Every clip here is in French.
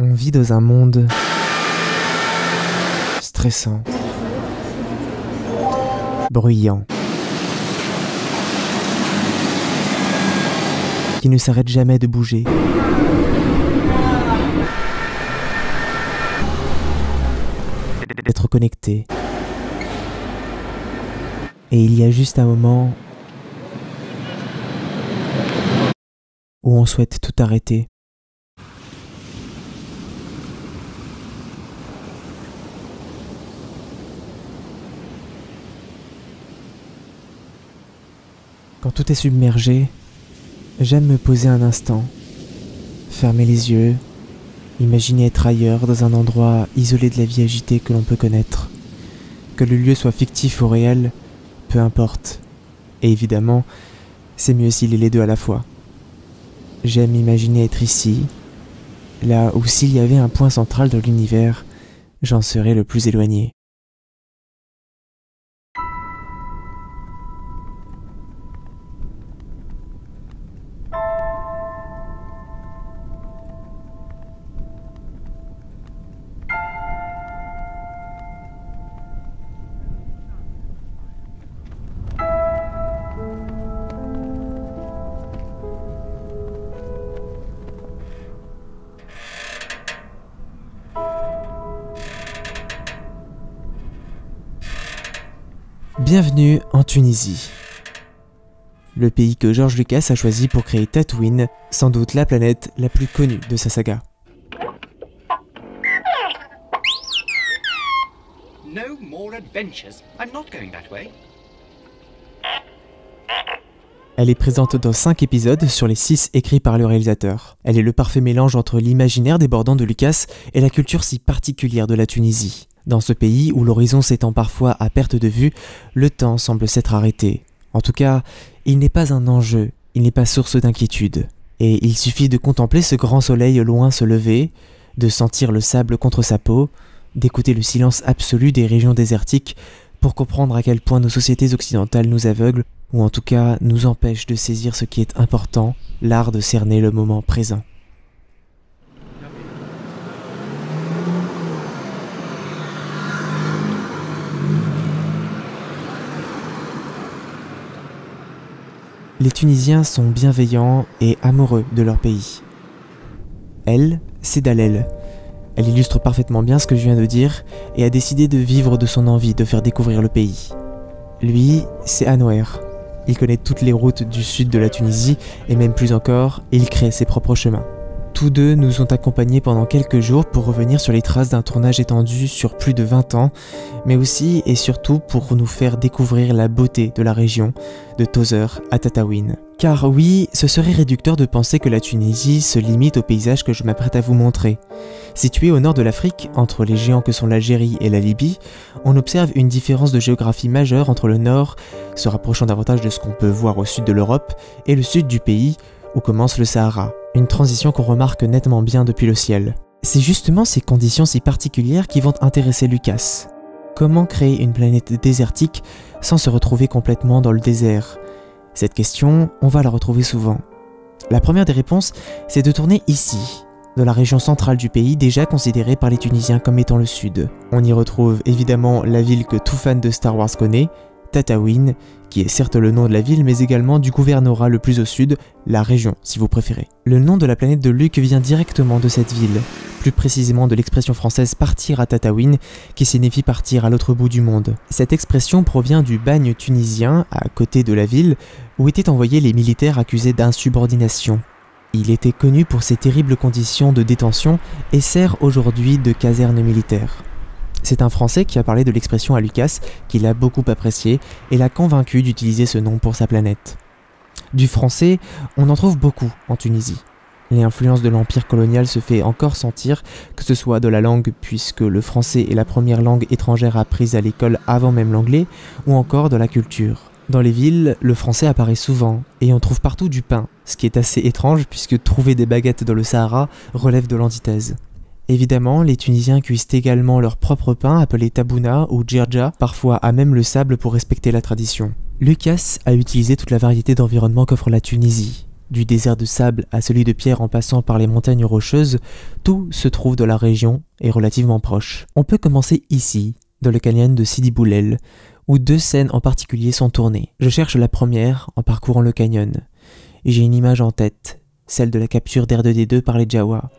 On vit dans un monde stressant, bruyant, qui ne s'arrête jamais de bouger. D'être connecté. Et il y a juste un moment où on souhaite tout arrêter. Tout est submergé, j'aime me poser un instant, fermer les yeux, imaginer être ailleurs dans un endroit isolé de la vie agitée que l'on peut connaître. Que le lieu soit fictif ou réel, peu importe. Et évidemment, c'est mieux s'il est les deux à la fois. J'aime imaginer être ici, là où s'il y avait un point central de l'univers, j'en serais le plus éloigné. Bienvenue en Tunisie. Le pays que George Lucas a choisi pour créer Tatooine, sans doute la planète la plus connue de sa saga. No more adventures. I'm not going that way. Elle est présente dans 5 épisodes sur les 6 écrits par le réalisateur. Elle est le parfait mélange entre l'imaginaire débordant de Lucas et la culture si particulière de la Tunisie. Dans ce pays où l'horizon s'étend parfois à perte de vue, le temps semble s'être arrêté. En tout cas, il n'est pas un enjeu, il n'est pas source d'inquiétude. Et il suffit de contempler ce grand soleil loin se lever, de sentir le sable contre sa peau, d'écouter le silence absolu des régions désertiques pour comprendre à quel point nos sociétés occidentales nous aveuglent, ou en tout cas nous empêchent de saisir ce qui est important, l'art de cerner le moment présent. Les Tunisiens sont bienveillants et amoureux de leur pays. Elle, c'est Dalel. Elle illustre parfaitement bien ce que je viens de dire et a décidé de vivre de son envie de faire découvrir le pays. Lui, c'est Anouer. Il connaît toutes les routes du sud de la Tunisie et même plus encore, il crée ses propres chemins. Tous deux nous ont accompagnés pendant quelques jours pour revenir sur les traces d'un tournage étendu sur plus de 20 ans, mais aussi et surtout pour nous faire découvrir la beauté de la région, de Tozer à Tataouine. Car oui, ce serait réducteur de penser que la Tunisie se limite au paysage que je m'apprête à vous montrer. Située au nord de l'Afrique, entre les géants que sont l'Algérie et la Libye, on observe une différence de géographie majeure entre le nord, se rapprochant davantage de ce qu'on peut voir au sud de l'Europe, et le sud du pays, où commence le Sahara, une transition qu'on remarque nettement bien depuis le ciel. C'est justement ces conditions si particulières qui vont intéresser Lucas. Comment créer une planète désertique sans se retrouver complètement dans le désert? Cette question, on va la retrouver souvent. La première des réponses, c'est de tourner ici, dans la région centrale du pays déjà considérée par les Tunisiens comme étant le sud. On y retrouve évidemment la ville que tout fan de Star Wars connaît, Tataouine, qui est certes le nom de la ville, mais également du gouvernorat le plus au sud, la région si vous préférez. Le nom de la planète de Luc vient directement de cette ville, plus précisément de l'expression française partir à Tataouine, qui signifie partir à l'autre bout du monde. Cette expression provient du bagne tunisien, à côté de la ville, où étaient envoyés les militaires accusés d'insubordination. Il était connu pour ses terribles conditions de détention et sert aujourd'hui de caserne militaire. C'est un Français qui a parlé de l'expression à Lucas, qu'il a beaucoup apprécié et l'a convaincu d'utiliser ce nom pour sa planète. Du français, on en trouve beaucoup en Tunisie. L'influence de l'empire colonial se fait encore sentir, que ce soit de la langue, puisque le français est la première langue étrangère apprise à l'école avant même l'anglais, ou encore de la culture. Dans les villes, le français apparaît souvent, et on trouve partout du pain, ce qui est assez étrange puisque trouver des baguettes dans le Sahara relève de l'antithèse. Évidemment, les Tunisiens cuisent également leur propre pain appelé tabouna ou djirja, parfois à même le sable pour respecter la tradition. Lucas a utilisé toute la variété d'environnements qu'offre la Tunisie. Du désert de sable à celui de pierre en passant par les montagnes rocheuses, tout se trouve dans la région et relativement proche. On peut commencer ici, dans le canyon de Sidi Boulel, où deux scènes en particulier sont tournées. Je cherche la première en parcourant le canyon, j'ai une image en tête, celle de la capture d'R2D2 par les Jawa.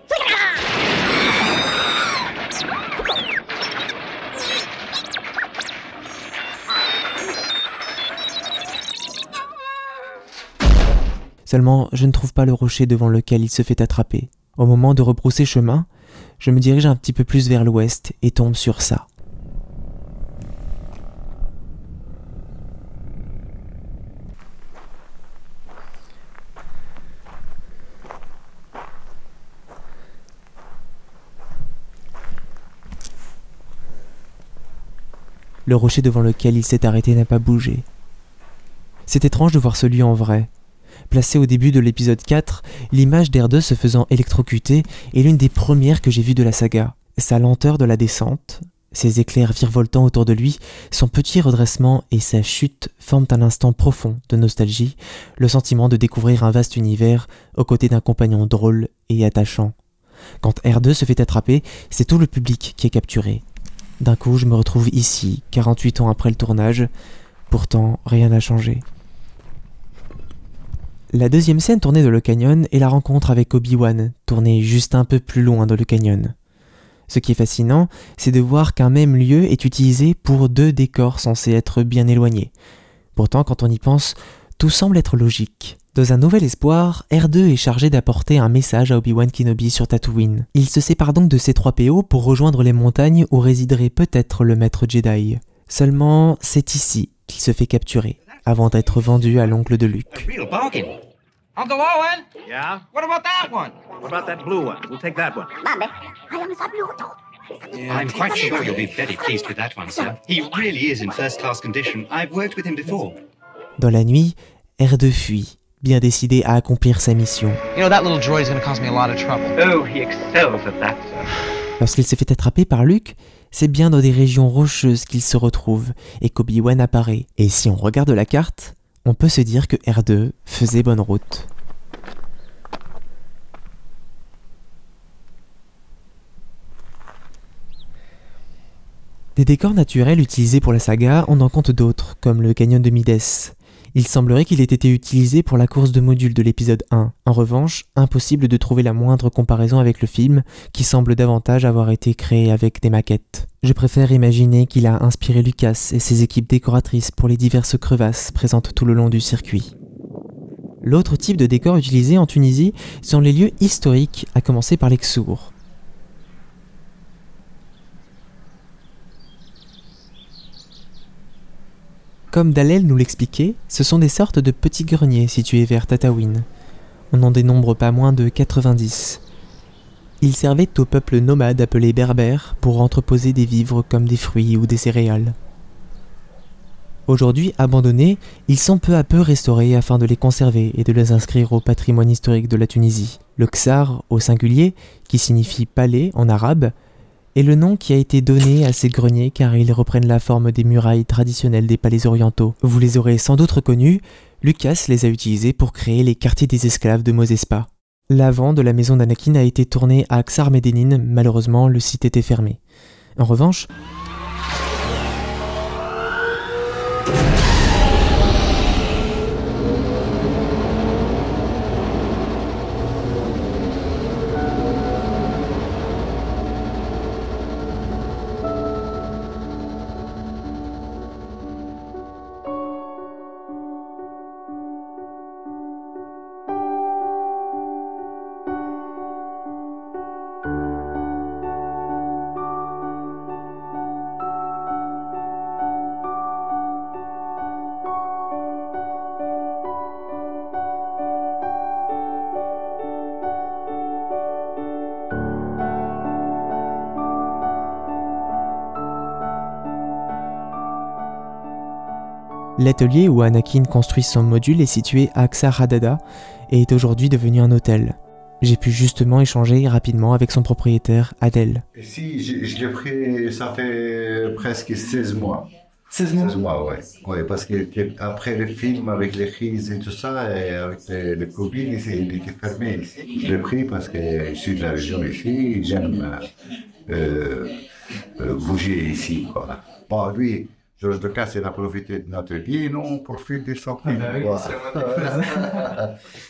Seulement, je ne trouve pas le rocher devant lequel il se fait attraper. Au moment de rebrousser chemin, je me dirige un petit peu plus vers l'ouest et tombe sur ça. Le rocher devant lequel il s'est arrêté n'a pas bougé. C'est étrange de voir celui en vrai, Placé au début de l'épisode 4, l'image d'R2 se faisant électrocuter est l'une des premières que j'ai vues de la saga. Sa lenteur de la descente, ses éclairs virevoltant autour de lui, son petit redressement et sa chute forment un instant profond de nostalgie, le sentiment de découvrir un vaste univers aux côtés d'un compagnon drôle et attachant. Quand R2 se fait attraper, c'est tout le public qui est capturé. D'un coup, je me retrouve ici, 48 ans après le tournage, pourtant rien n'a changé. La deuxième scène tournée dans le canyon est la rencontre avec Obi-Wan, tournée juste un peu plus loin dans le canyon. Ce qui est fascinant, c'est de voir qu'un même lieu est utilisé pour deux décors censés être bien éloignés. Pourtant, quand on y pense, tout semble être logique. Dans un nouvel espoir, R2 est chargé d'apporter un message à Obi-Wan Kenobi sur Tatooine. Il se sépare donc de ses trois PO pour rejoindre les montagnes où résiderait peut-être le maître Jedi. Seulement, c'est ici qu'il se fait capturer avant d'être vendu à l'oncle de Luke. A real bargain. Uncle Owen, Yeah? what about that one? What about that blue one? We'll take that one. I'm quite sure you'll be very pleased with that one, sir. He really is in first class condition. I've worked with him before. Dans la nuit, R2 fuit, bien décidé à accomplir sa mission. You know, that little droid's gonna cause me a lot of trouble. Oh, he excels at that, sir. Lorsqu'il se fait attraper par Luke, c'est bien dans des régions rocheuses qu'il se retrouve et qu'Obi-Wan apparaît. Et si on regarde la carte, on peut se dire que R2 faisait bonne route. Des décors naturels utilisés pour la saga, on en compte d'autres, comme le canyon de Mides. Il semblerait qu'il ait été utilisé pour la course de modules de l'épisode 1. En revanche, impossible de trouver la moindre comparaison avec le film, qui semble davantage avoir été créé avec des maquettes. Je préfère imaginer qu'il a inspiré Lucas et ses équipes décoratrices pour les diverses crevasses présentes tout le long du circuit. L'autre type de décor utilisé en Tunisie sont les lieux historiques, à commencer par l'Exour. Comme Dalel nous l'expliquait, ce sont des sortes de petits greniers situés vers Tataouine. On en dénombre pas moins de 90. Ils servaient au peuple nomade appelé berbère pour entreposer des vivres comme des fruits ou des céréales. Aujourd'hui abandonnés, ils sont peu à peu restaurés afin de les conserver et de les inscrire au patrimoine historique de la Tunisie. Le Ksar, au singulier, qui signifie palais en arabe, est le nom qui a été donné à ces greniers car ils reprennent la forme des murailles traditionnelles des palais orientaux. Vous les aurez sans doute reconnus, Lucas les a utilisés pour créer les quartiers des esclaves de Mosespa. L'avant de la maison d'Anakin a été tourné à Ksar Medénine, malheureusement le site était fermé. En revanche, L'atelier où Anakin construit son module est situé à Ksar Hadada et est aujourd'hui devenu un hôtel. J'ai pu justement échanger rapidement avec son propriétaire, Adel. Ici, je, je l'ai pris, ça fait presque 16 mois. 16 mois 16 mois, ouais. ouais. Parce que que après le film, avec les crises et tout ça, et avec le, le Covid, il, était fermé ici. Je l'ai pris parce que je suis de la région ici, j'aime euh, euh, bouger ici. Quoi. Bon, lui, Georges Decas, il a profité de notre vie, nous, on profite de son film.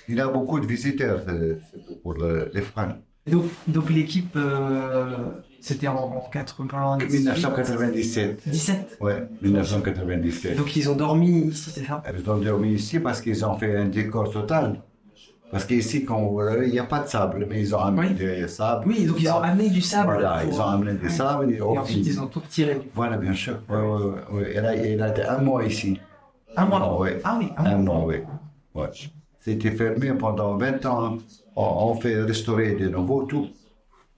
il a beaucoup de visiteurs euh, pour le- les fans. Et donc, donc l'équipe, euh, c'était en, en 80... 1997. 17 Ouais, 1997. Donc ils ont dormi ici, c'est ça? Ils ont dormi ici parce qu'ils ont fait un décor total. Parce qu'ici, quand vous il n'y a pas de sable, mais ils ont amené Oui. du sable. Oui, donc ils ont amené du sable. Voilà, ils ont amené du sable. Et, Et ensuite, ils ont tout retiré. Voilà, bien sûr. Ouais, ouais, ouais. Il, a, il a été un mois ici. Un mois Ouais. Ah oui, un Un mois. mois, oui. C'était fermé pendant 20 ans. On, fait restaurer de nouveau tout.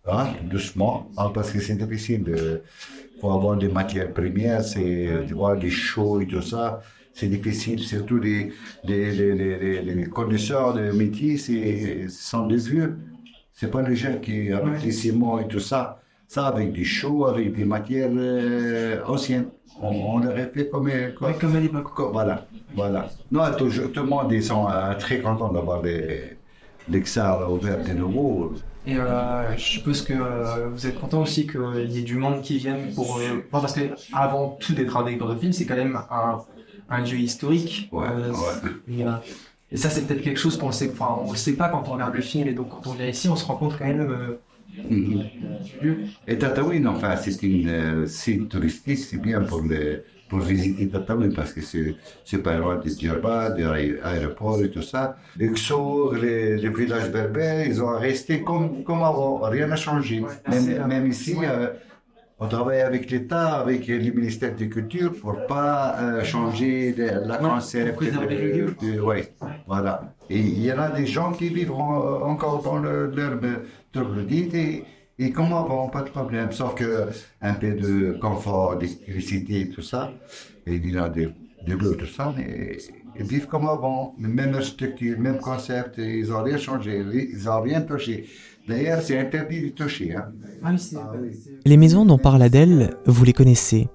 Hein, doucement, hein, parce que c'est difficile. De, pour avoir des matières premières, c'est tu vois, les chaux et tout ça. C'est difficile, surtout les, les, les, les, connaisseurs de métier, c'est- ce sont des vieux. C'est pas les gens qui, avec les ciments et tout ça, ça avec des chaux, avec des matières euh, anciennes. On, on l'aurait fait comme, comme, Ouais, comme à l'époque. Voilà, voilà. Non, toujours, tout le monde ils sont euh, très contents d'avoir les, les XAR ouverts de nouveau. Et euh, je suppose que euh, vous êtes content aussi qu'il y ait du monde qui vienne pour... euh, parce que avant tout d'être un décor de film, c'est quand même un, un lieu historique. Ouais, Euh, ouais. Et, euh, et ça, c'est peut-être quelque chose qu'on sait, enfin, on sait pas quand on regarde le film, et donc quand on vient ici, on se rend compte quand même euh, Mhm. du lieu. Et Tataouine, enfin, c'est une euh, site touristique, c'est bien pour, les, pour visiter Tataouine parce que c'est pas loin de Djerba, de l'aéroport et tout ça. Les Xor, les, les villages berbères, ils ont resté comme, comme avant, rien n'a changé. Même, même ici, ouais. Euh, on travaille avec l'État, avec le ministère de Culture pour pas euh, changer de- la de- ouais, voilà. Et il y en a des gens qui vivront euh, encore dans le- leur troglodyte et, et comme avant, pas de problème. Sauf que un peu de confort, d'électricité, tout ça. Et il y a des, des bleus, tout ça, mais ils vivent comme avant. Même structure, même concept, ils n'ont rien changé, ils n'ont rien touché. D'ailleurs, c'est interdit de toucher. Hein. Ah oui, c'est... Les maisons dont parle Adèle, vous les connaissez.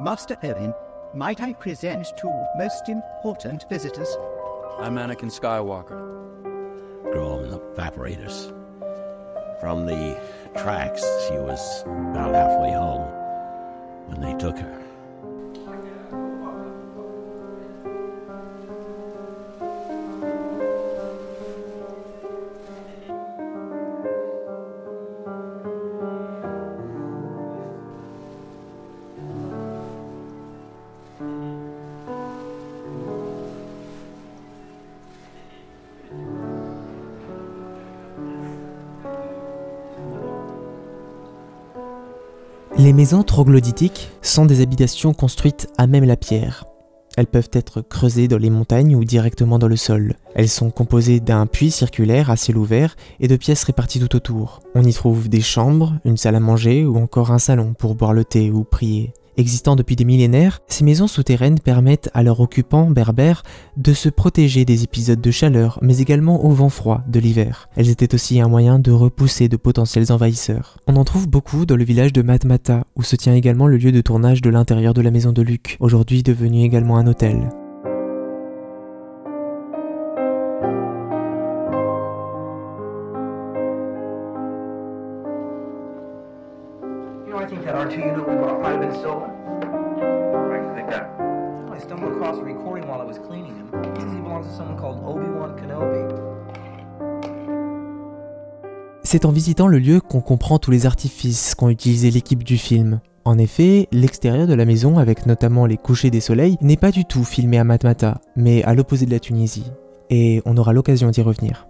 Master Erin, might I present two most important visitors? I'm Anakin Skywalker. Grow in the evaporators. From the tracks, she was about halfway home when they took her. Maisons troglodytiques sont des habitations construites à même la pierre. Elles peuvent être creusées dans les montagnes ou directement dans le sol. Elles sont composées d'un puits circulaire à ciel ouvert et de pièces réparties tout autour. On y trouve des chambres, une salle à manger ou encore un salon pour boire le thé ou prier. Existant depuis des millénaires, ces maisons souterraines permettent à leurs occupants berbères de se protéger des épisodes de chaleur, mais également au vent froid de l'hiver. Elles étaient aussi un moyen de repousser de potentiels envahisseurs. On en trouve beaucoup dans le village de Matmata, où se tient également le lieu de tournage de l'intérieur de la maison de Luc, aujourd'hui devenu également un hôtel. C'est en visitant le lieu qu'on comprend tous les artifices qu'ont utilisé l'équipe du film. En effet, l'extérieur de la maison, avec notamment les couchers des soleils, n'est pas du tout filmé à Matmata, mais à l'opposé de la Tunisie. Et on aura l'occasion d'y revenir.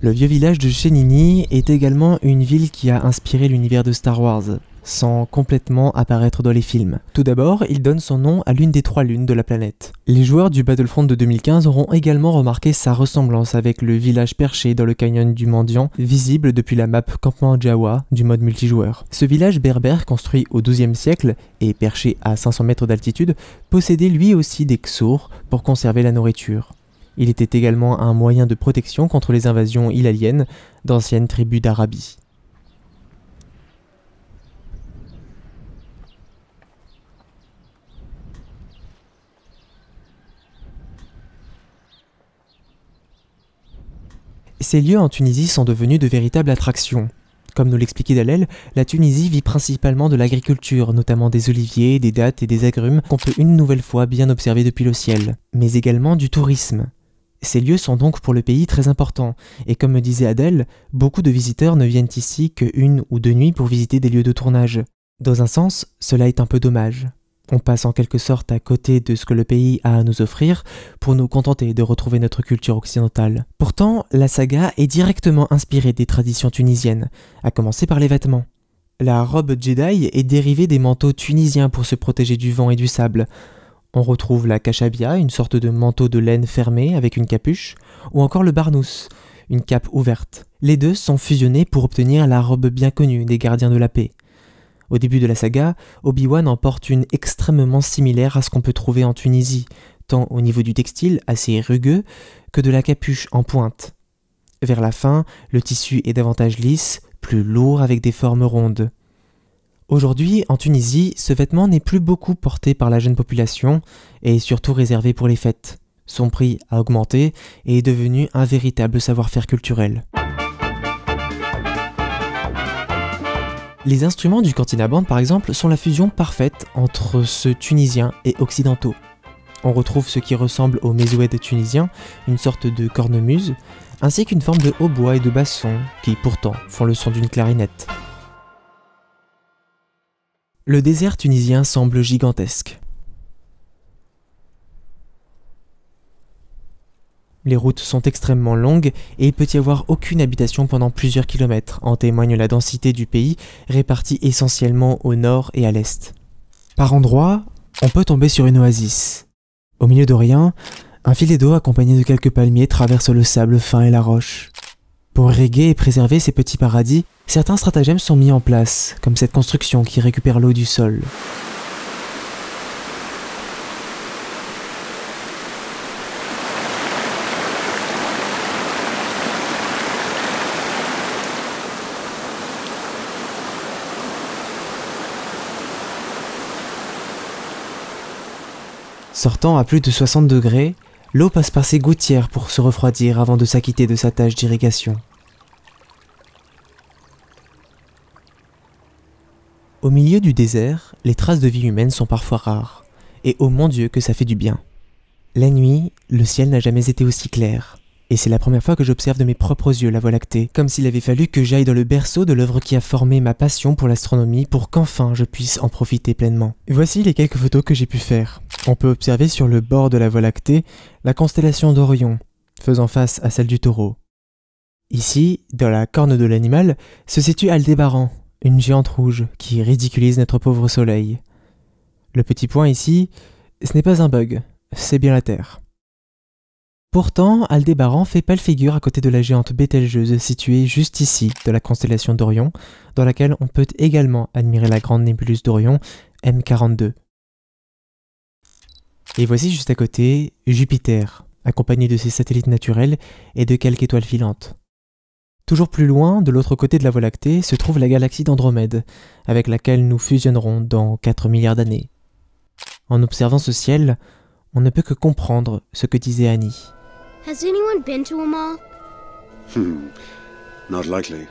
Le vieux village de Chenini est également une ville qui a inspiré l'univers de Star Wars, sans complètement apparaître dans les films. Tout d'abord, il donne son nom à l'une des trois lunes de la planète. Les joueurs du Battlefront de 2015 auront également remarqué sa ressemblance avec le village perché dans le canyon du Mendiant, visible depuis la map Campement Jawa du mode multijoueur. Ce village berbère, construit au XIIe siècle et perché à 500 mètres d'altitude, possédait lui aussi des xors pour conserver la nourriture. Il était également un moyen de protection contre les invasions hilaliennes d'anciennes tribus d'Arabie. Ces lieux en Tunisie sont devenus de véritables attractions. Comme nous l'expliquait Dalel, la Tunisie vit principalement de l'agriculture, notamment des oliviers, des dattes et des agrumes qu'on peut une nouvelle fois bien observer depuis le ciel, mais également du tourisme. Ces lieux sont donc pour le pays très importants, et comme me disait Adèle, beaucoup de visiteurs ne viennent ici que une ou deux nuits pour visiter des lieux de tournage. Dans un sens, cela est un peu dommage. On passe en quelque sorte à côté de ce que le pays a à nous offrir pour nous contenter de retrouver notre culture occidentale. Pourtant, la saga est directement inspirée des traditions tunisiennes, à commencer par les vêtements. La robe Jedi est dérivée des manteaux tunisiens pour se protéger du vent et du sable. On retrouve la kashabia, une sorte de manteau de laine fermé avec une capuche, ou encore le barnous, une cape ouverte. Les deux sont fusionnés pour obtenir la robe bien connue des gardiens de la paix. Au début de la saga, Obi-Wan en porte une extrêmement similaire à ce qu'on peut trouver en Tunisie, tant au niveau du textile, assez rugueux, que de la capuche en pointe. Vers la fin, le tissu est davantage lisse, plus lourd avec des formes rondes. Aujourd'hui, en Tunisie, ce vêtement n'est plus beaucoup porté par la jeune population et est surtout réservé pour les fêtes. Son prix a augmenté et est devenu un véritable savoir-faire culturel. Les instruments du cantina band par exemple sont la fusion parfaite entre ceux tunisiens et occidentaux. On retrouve ce qui ressemble au mésoued tunisien, une sorte de cornemuse, ainsi qu'une forme de hautbois et de basson, qui pourtant font le son d'une clarinette. Le désert tunisien semble gigantesque. Les routes sont extrêmement longues et il peut y avoir aucune habitation pendant plusieurs kilomètres, en témoigne la densité du pays, répartie essentiellement au nord et à l'est. Par endroits, on peut tomber sur une oasis. Au milieu de rien, un filet d'eau accompagné de quelques palmiers traverse le sable fin et la roche. Pour irriguer et préserver ces petits paradis, certains stratagèmes sont mis en place, comme cette construction qui récupère l'eau du sol. Sortant à plus de 60 degrés, l'eau passe par ses gouttières pour se refroidir avant de s'acquitter de sa tâche d'irrigation. Au milieu du désert, les traces de vie humaine sont parfois rares, et oh mon Dieu que ça fait du bien. La nuit, le ciel n'a jamais été aussi clair, et c'est la première fois que j'observe de mes propres yeux la Voie lactée, comme s'il avait fallu que j'aille dans le berceau de l'œuvre qui a formé ma passion pour l'astronomie pour qu'enfin je puisse en profiter pleinement. Voici les quelques photos que j'ai pu faire. On peut observer sur le bord de la Voie lactée la constellation d'Orion, faisant face à celle du taureau. Ici, dans la corne de l'animal, se situe Aldébaran, une géante rouge qui ridiculise notre pauvre soleil. Le petit point ici, ce n'est pas un bug, c'est bien la Terre. Pourtant, Aldébaran fait pâle figure à côté de la géante Bételgeuse située juste ici de la constellation d'Orion, dans laquelle on peut également admirer la grande nébuleuse d'Orion, M42. Et voici juste à côté Jupiter, accompagné de ses satellites naturels et de quelques étoiles filantes. Toujours plus loin, de l'autre côté de la Voie lactée, se trouve la galaxie d'Andromède, avec laquelle nous fusionnerons dans 4 milliards d'années. En observant ce ciel, on ne peut que comprendre ce que disait Annie. Has anyone been to them all? Hmm. Not likely.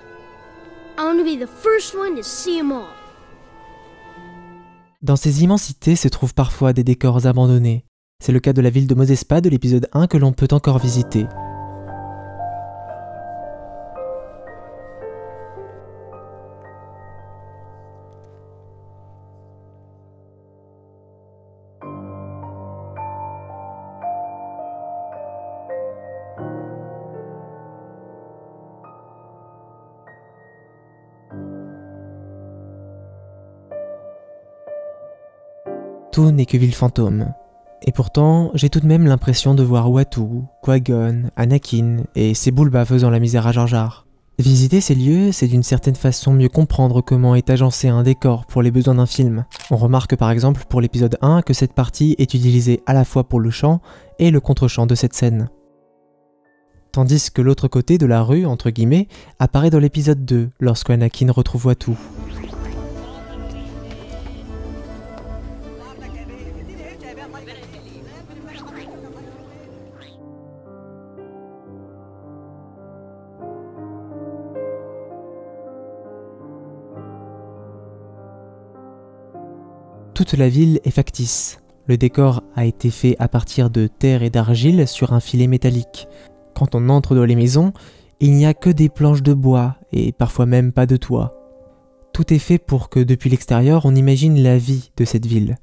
I want to be the first one to see them all. Dans ces immensités se trouvent parfois des décors abandonnés. C'est le cas de la ville de Mosespa de l'épisode 1 que l'on peut encore visiter. N'est que ville fantôme. Et pourtant, j'ai tout de même l'impression de voir Watu, Qui-Gon, Anakin et Sebulba faisant la misère à Jar Jar. Visiter ces lieux, c'est d'une certaine façon mieux comprendre comment est agencé un décor pour les besoins d'un film. On remarque par exemple pour l'épisode 1 que cette partie est utilisée à la fois pour le chant et le contre-chant de cette scène. tandis que l'autre côté de la rue, entre guillemets, apparaît dans l'épisode 2, lorsque Anakin retrouve Watu. Toute la ville est factice. Le décor a été fait à partir de terre et d'argile sur un filet métallique. Quand on entre dans les maisons, il n'y a que des planches de bois et parfois même pas de toit. Tout est fait pour que depuis l'extérieur on imagine la vie de cette ville.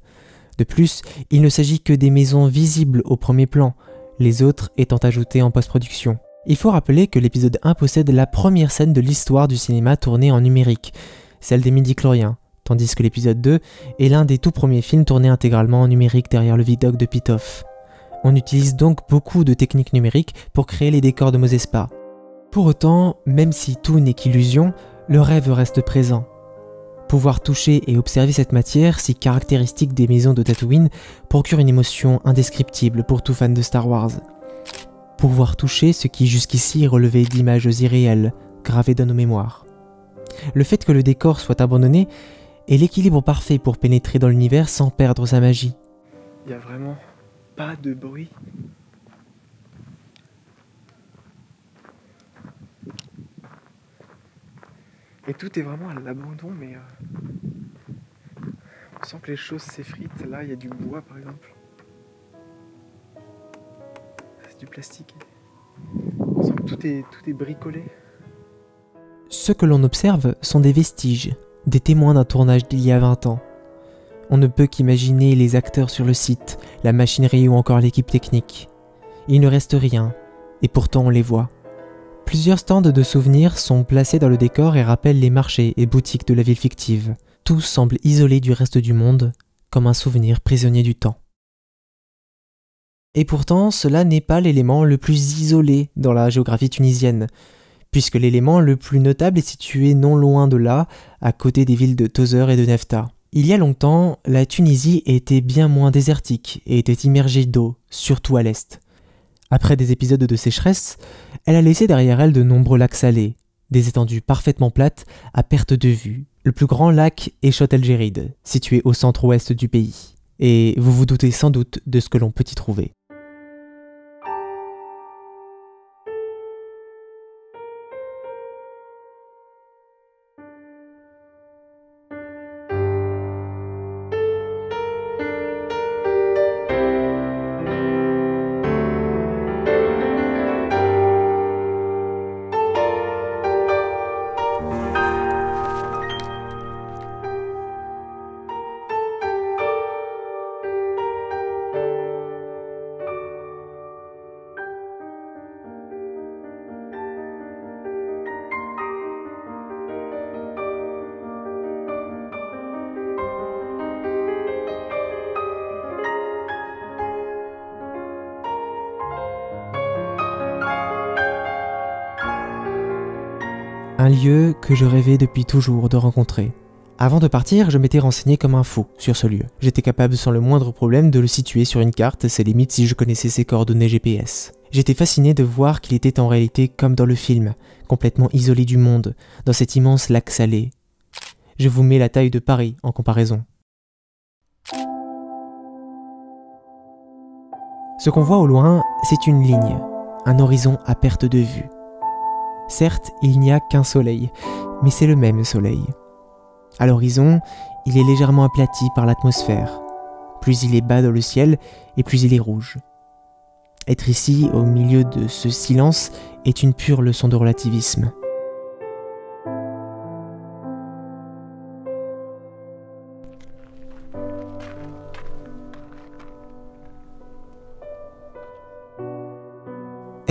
De plus, il ne s'agit que des maisons visibles au premier plan, les autres étant ajoutées en post-production. Il faut rappeler que l'épisode 1 possède la première scène de l'histoire du cinéma tournée en numérique, celle des midi-chloriens, tandis que l'épisode 2 est l'un des tout premiers films tournés intégralement en numérique derrière le vidoc de Pitoff. On utilise donc beaucoup de techniques numériques pour créer les décors de Mosespa. Pour autant, même si tout n'est qu'illusion, le rêve reste présent. Pouvoir toucher et observer cette matière, si caractéristique des maisons de Tatooine, procure une émotion indescriptible pour tout fan de Star Wars. Pouvoir toucher ce qui jusqu'ici relevait d'images irréelles, gravées dans nos mémoires. Le fait que le décor soit abandonné est l'équilibre parfait pour pénétrer dans l'univers sans perdre sa magie. Il y a vraiment pas de bruit. Et tout est vraiment à l'abandon, mais euh, on sent que les choses s'effritent. Là, il y a du bois, par exemple. C'est du plastique. On sent que tout est, tout est bricolé. Ce que l'on observe sont des vestiges, des témoins d'un tournage d'il y a 20 ans. On ne peut qu'imaginer les acteurs sur le site, la machinerie ou encore l'équipe technique. Il ne reste rien, et pourtant on les voit. Plusieurs stands de souvenirs sont placés dans le décor et rappellent les marchés et boutiques de la ville fictive. Tout semble isolé du reste du monde, comme un souvenir prisonnier du temps. Et pourtant, cela n'est pas l'élément le plus isolé dans la géographie tunisienne, puisque l'élément le plus notable est situé non loin de là, à côté des villes de Tozeur et de Nefta. Il y a longtemps, la Tunisie était bien moins désertique et était immergée d'eau, surtout à l'est. Après des épisodes de sécheresse, elle a laissé derrière elle de nombreux lacs salés, des étendues parfaitement plates à perte de vue. Le plus grand lac est Chott el situé au centre-ouest du pays. Et vous vous doutez sans doute de ce que l'on peut y trouver. Un lieu que je rêvais depuis toujours de rencontrer. Avant de partir, je m'étais renseigné comme un fou sur ce lieu. J'étais capable sans le moindre problème de le situer sur une carte, ses limites si je connaissais ses coordonnées GPS. J'étais fasciné de voir qu'il était en réalité comme dans le film, complètement isolé du monde, dans cet immense lac salé. Je vous mets la taille de Paris en comparaison. Ce qu'on voit au loin, c'est une ligne, un horizon à perte de vue. Certes, il n'y a qu'un soleil, mais c'est le même soleil. À l'horizon, il est légèrement aplati par l'atmosphère. Plus il est bas dans le ciel, et plus il est rouge. Être ici, au milieu de ce silence, est une pure leçon de relativisme.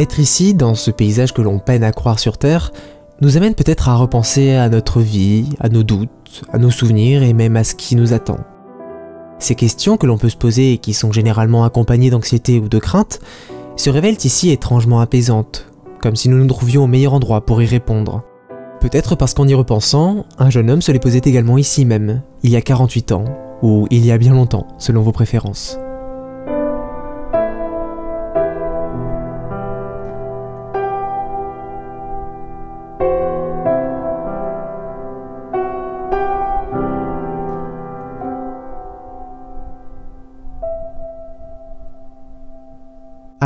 Être ici, dans ce paysage que l'on peine à croire sur Terre, nous amène peut-être à repenser à notre vie, à nos doutes, à nos souvenirs et même à ce qui nous attend. Ces questions que l'on peut se poser et qui sont généralement accompagnées d'anxiété ou de crainte se révèlent ici étrangement apaisantes, comme si nous nous trouvions au meilleur endroit pour y répondre. Peut-être parce qu'en y repensant, un jeune homme se les posait également ici même, il y a 48 ans, ou il y a bien longtemps, selon vos préférences.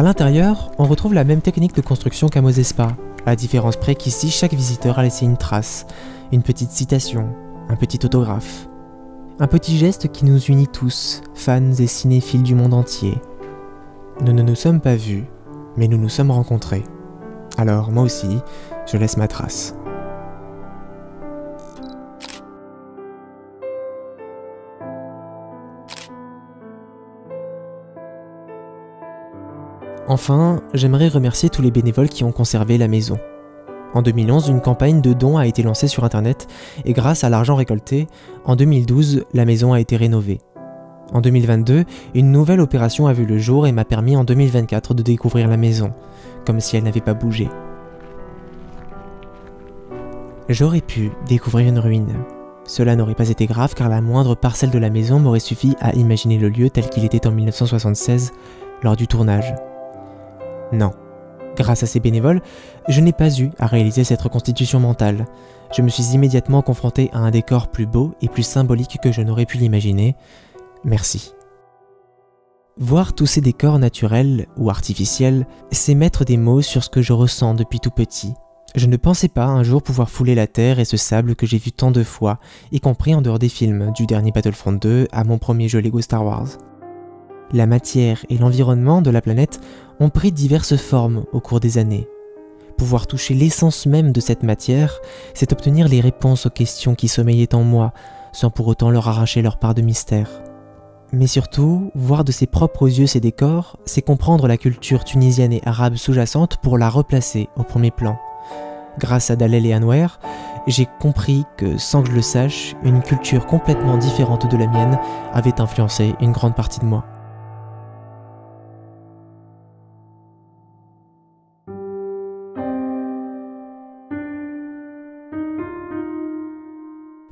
L'intérieur, on retrouve la même technique de construction qu'à Mosespa, à différence près qu'ici chaque visiteur a laissé une trace, une petite citation, un petit autographe. Un petit geste qui nous unit tous, fans et cinéphiles du monde entier. Nous ne nous sommes pas vus, mais nous nous sommes rencontrés. Alors moi aussi, je laisse ma trace. Enfin, j'aimerais remercier tous les bénévoles qui ont conservé la maison. En 2011, une campagne de dons a été lancée sur Internet et grâce à l'argent récolté, en 2012, la maison a été rénovée. En 2022, une nouvelle opération a vu le jour et m'a permis en 2024 de découvrir la maison, comme si elle n'avait pas bougé. J'aurais pu découvrir une ruine. Cela n'aurait pas été grave car la moindre parcelle de la maison m'aurait suffi à imaginer le lieu tel qu'il était en 1976 lors du tournage. Non. Grâce à ces bénévoles, je n'ai pas eu à réaliser cette reconstitution mentale. Je me suis immédiatement confronté à un décor plus beau et plus symbolique que je n'aurais pu l'imaginer. Merci. Voir tous ces décors naturels ou artificiels, c'est mettre des mots sur ce que je ressens depuis tout petit. Je ne pensais pas un jour pouvoir fouler la terre et ce sable que j'ai vu tant de fois, y compris en dehors des films, du dernier Battlefront 2 à mon premier jeu Lego Star Wars. La matière et l'environnement de la planète ont pris diverses formes au cours des années. Pouvoir toucher l'essence même de cette matière, c'est obtenir les réponses aux questions qui sommeillaient en moi, sans pour autant leur arracher leur part de mystère. Mais surtout, voir de ses propres yeux ces décors, c'est comprendre la culture tunisienne et arabe sous-jacente pour la replacer au premier plan. Grâce à Dalel et Anwer, j'ai compris que, sans que je le sache, une culture complètement différente de la mienne avait influencé une grande partie de moi.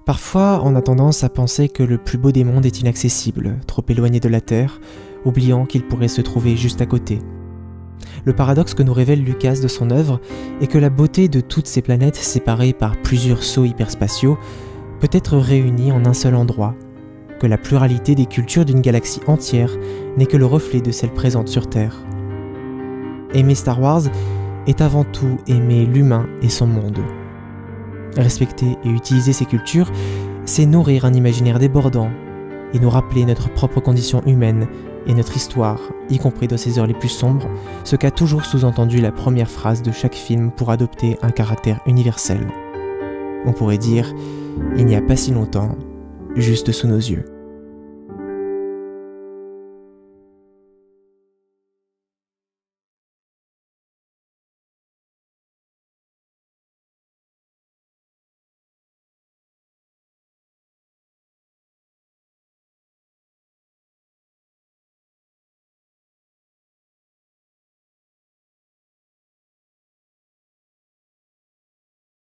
Parfois, on a tendance à penser que le plus beau des mondes est inaccessible, trop éloigné de la Terre, oubliant qu'il pourrait se trouver juste à côté. Le paradoxe que nous révèle Lucas de son œuvre est que la beauté de toutes ces planètes séparées par plusieurs sauts hyperspatiaux peut être réunie en un seul endroit, que la pluralité des cultures d'une galaxie entière n'est que le reflet de celle présente sur Terre. Aimer Star Wars est avant tout aimer l'humain et son monde. Respecter et utiliser ces cultures, c'est nourrir un imaginaire débordant et nous rappeler notre propre condition humaine et notre histoire, y compris dans ces heures les plus sombres, ce qu'a toujours sous-entendu la première phrase de chaque film pour adopter un caractère universel. On pourrait dire, il n'y a pas si longtemps, juste sous nos yeux.